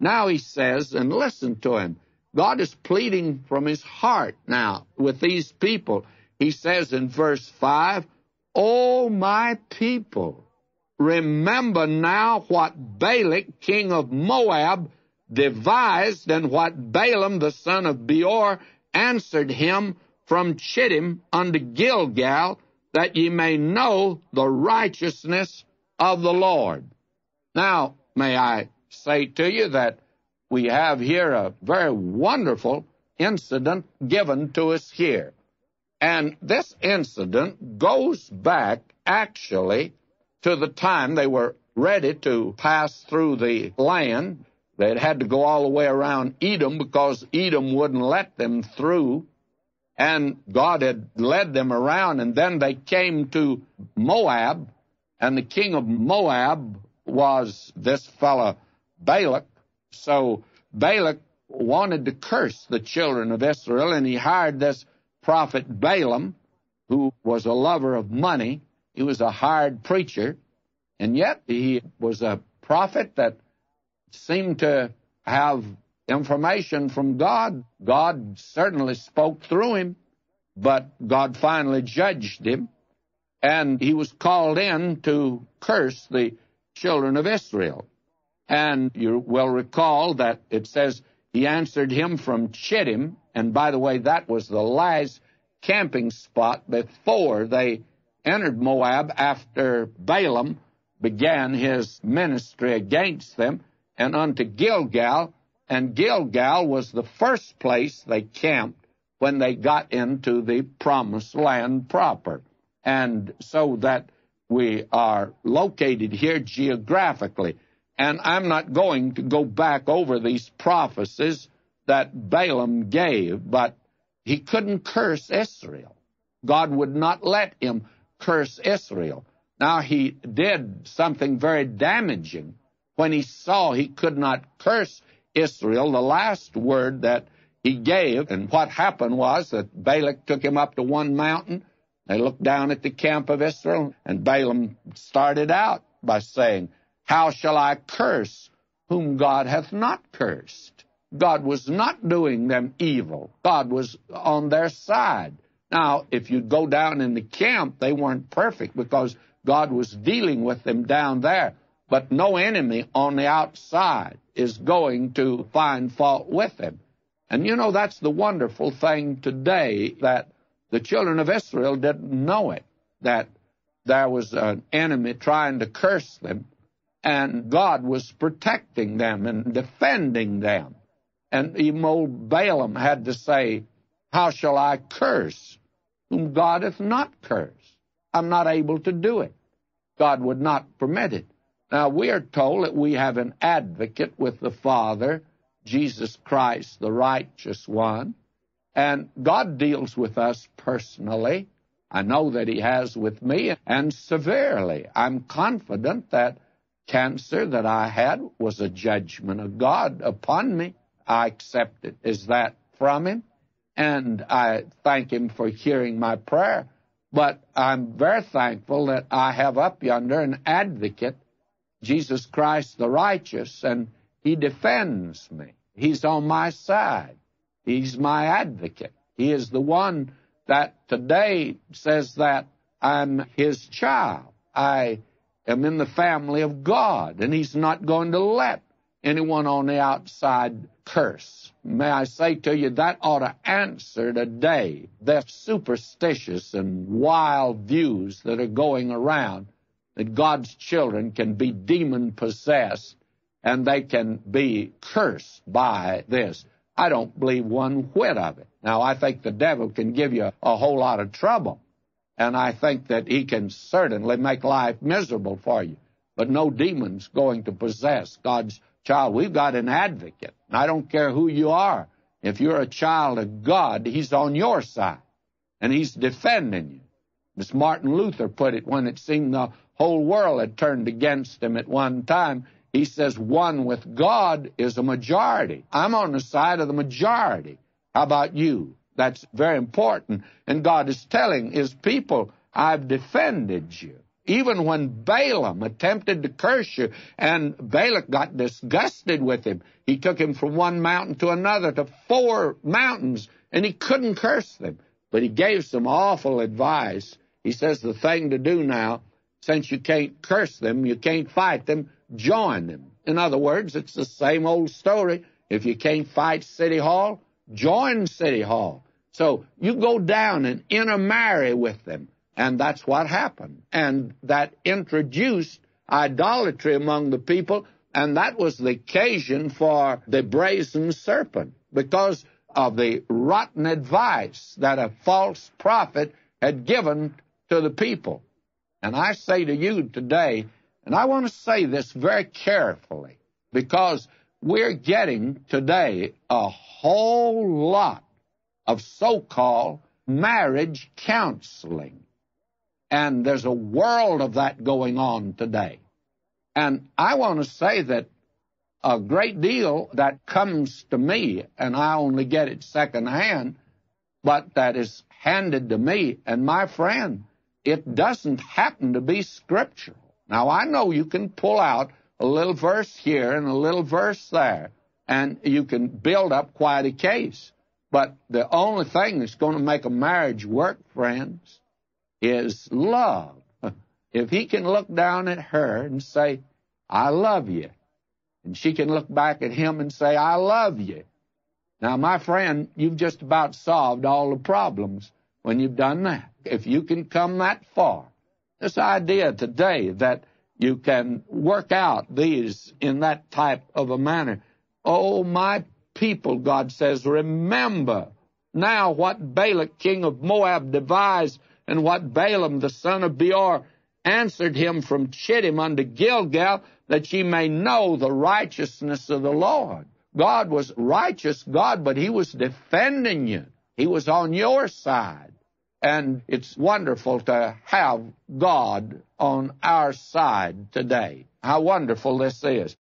Now he says, and listen to him. God is pleading from his heart now with these people. He says in verse 5, O my people, remember now what Balak, king of Moab, devised, and what Balaam, the son of Beor, answered him from Shittim unto Gilgal, that ye may know the righteousness of the Lord. Now, may I say to you that we have here a very wonderful incident given to us here. And this incident goes back actually to the time they were ready to pass through the land. They had to go all the way around Edom because Edom wouldn't let them through. And God had led them around, and then they came to Moab, and the king of Moab was this fellow Balak. So Balak wanted to curse the children of Israel, and he hired this prophet Balaam, who was a lover of money. He was a hired preacher, and yet he was a prophet that seemed to have information from God. God certainly spoke through him, but God finally judged him, and he was called in to curse the children of Israel. And you will recall that it says he answered him from Shittim, and by the way, that was the last camping spot before they entered Moab after Balaam began his ministry against them, and unto Gilgal, and Gilgal was the first place they camped when they got into the promised land proper. And so that we are located here geographically. And I'm not going to go back over these prophecies that Balaam gave, but he couldn't curse Israel. God would not let him curse Israel. Now, he did something very damaging when he saw he could not curse Israel. The last word that he gave, and what happened was that Balak took him up to one mountain. They looked down at the camp of Israel, and Balaam started out by saying, how shall I curse whom God hath not cursed? God was not doing them evil. God was on their side. Now, if you go down in the camp, they weren't perfect because God was dealing with them down there. But no enemy on the outside is going to find fault with them. And you know, that's the wonderful thing today that the children of Israel didn't know it, that there was an enemy trying to curse them and God was protecting them and defending them. And even old Balaam had to say, How shall I curse whom God hath not cursed? I'm not able to do it. God would not permit it. Now, we are told that we have an advocate with the Father, Jesus Christ, the righteous one, and God deals with us personally. I know that He has with me, and severely. I'm confident that cancer that I had was a judgment of God upon me. I accept it as that from Him, and I thank Him for hearing my prayer. But I'm very thankful that I have up yonder an advocate, Jesus Christ the righteous, and He defends me. He's on my side. He's my advocate. He is the one that today says that I'm His child. I am in the family of God, and He's not going to let anyone on the outside curse. May I say to you, that ought to answer today the superstitious and wild views that are going around that God's children can be demon possessed and they can be cursed by this. I don't believe one whit of it. Now, I think the devil can give you a whole lot of trouble. And I think that he can certainly make life miserable for you. But no demon's going to possess God's child. We've got an advocate. I don't care who you are. If you're a child of God, he's on your side. And he's defending you. As Martin Luther put it when it seemed the whole world had turned against him at one time, he says, one with God is a majority. I'm on the side of the majority. How about you? That's very important. And God is telling his people, I've defended you. Even when Balaam attempted to curse you and Balak got disgusted with him, he took him from one mountain to another to four mountains and he couldn't curse them. But he gave some awful advice. He says the thing to do now, since you can't curse them, you can't fight them, join them. In other words, it's the same old story. If you can't fight City Hall, join City Hall. So you go down and intermarry with them. And that's what happened. And that introduced idolatry among the people. And that was the occasion for the brazen serpent because of the rotten advice that a false prophet had given to the people. And I say to you today, and I want to say this very carefully because we're getting today a whole lot of so called marriage counseling. And there's a world of that going on today. And I want to say that a great deal that comes to me, and I only get it secondhand, but that is handed to me. And my friend, it doesn't happen to be scriptural. Now, I know you can pull out a little verse here and a little verse there, and you can build up quite a case. But the only thing that's going to make a marriage work, friends, is love. If he can look down at her and say, I love you, and she can look back at him and say, I love you. Now, my friend, you've just about solved all the problems when you've done that. If you can come that far, this idea today that you can work out these in that type of a manner. Oh, my people, God says, remember now what Balak, king of Moab, devised, and what Balaam, the son of Beor, answered him from Shittim unto Gilgal, that ye may know the righteousness of the Lord. God was righteous God, but he was defending you. He was on your side. And it's wonderful to have God on our side today. How wonderful this is.